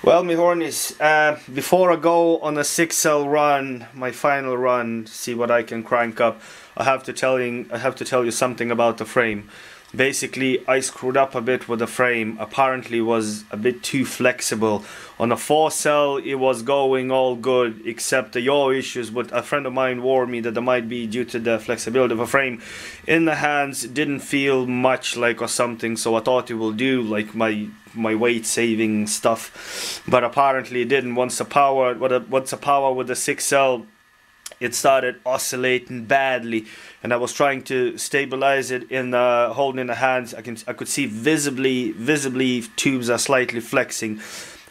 Well, me hornies, uh, before I go on a 6L run, my final run, see what I can crank up, I have to tell you, I have to tell you something about the frame. Basically, I screwed up a bit with the frame. Apparently, was a bit too flexible. On a 4Cell, it was going all good, except the yaw issues. But a friend of mine warned me that it might be due to the flexibility of a frame. In the hands, didn't feel much like or something, so I thought it will do like my my weight saving stuff but apparently it didn't once the power what once the power with the 6L it started oscillating badly and I was trying to stabilize it in uh, holding in the hands. I can I could see visibly visibly tubes are slightly flexing.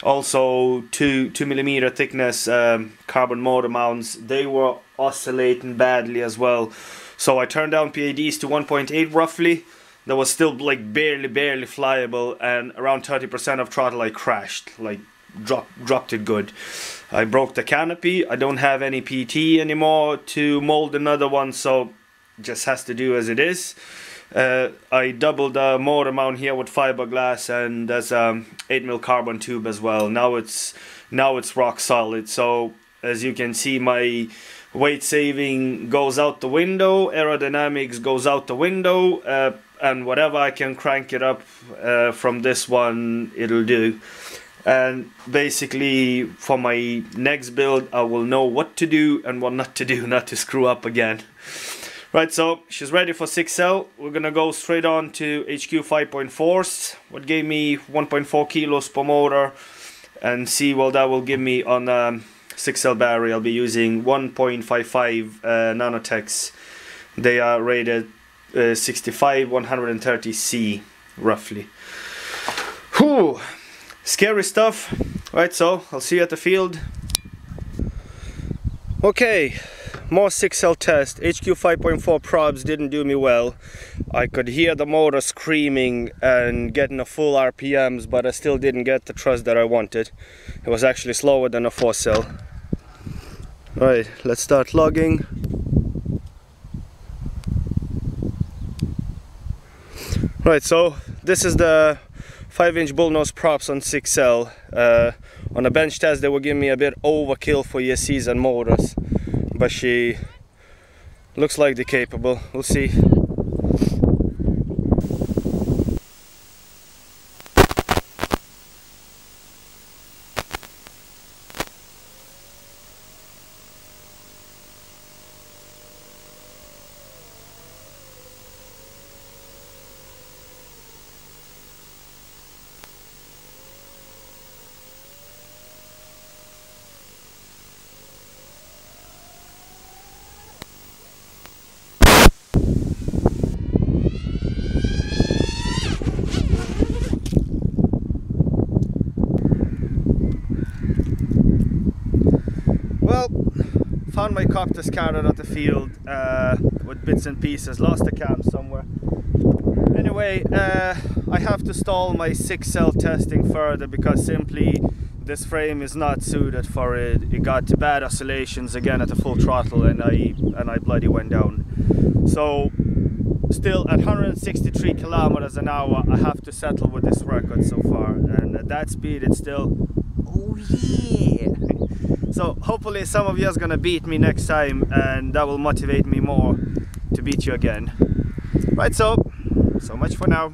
Also two two millimeter thickness um, carbon motor mounts they were oscillating badly as well. So I turned down PIDs to 1.8 roughly. That was still like barely barely flyable and around 30% of throttle I crashed like dropped dropped it good. I broke the canopy. I don't have any PT anymore to mold another one so just has to do as it is. Uh, I doubled the motor mount here with fiberglass and there's a 8 mil carbon tube as well. Now it's now it's rock solid. So as you can see my weight saving goes out the window aerodynamics goes out the window uh, and whatever I can crank it up uh, from this one it'll do and basically for my next build I will know what to do and what not to do not to screw up again. Right so she's ready for 6L we're gonna go straight on to HQ 5.4s what gave me 1.4 kilos per motor and see what that will give me on um, 6L battery. I'll be using 1.55 uh, Nanotechs they are rated uh, 65 130C roughly. Whew, scary stuff. Right, so I'll see you at the field. Okay, more 6L test. HQ 5.4 props didn't do me well. I could hear the motor screaming and getting a full RPMs, but I still didn't get the thrust that I wanted. It was actually slower than a 4Cell. Right, let's start logging. Right, so this is the 5 inch bullnose props on 6L. Uh, on a bench test they were giving me a bit overkill for ESCs and motors, but she looks like they're capable. We'll see. Well, found my copter scattered at the field uh, with bits and pieces, lost the cam somewhere. Anyway, uh, I have to stall my six cell testing further because simply this frame is not suited for it. It got bad oscillations again at the full throttle and I, and I bloody went down. So still at 163 kilometers an hour I have to settle with this record so far and at that speed it's still oh yeah so hopefully some of you is gonna beat me next time and that will motivate me more to beat you again. Right, so, so much for now.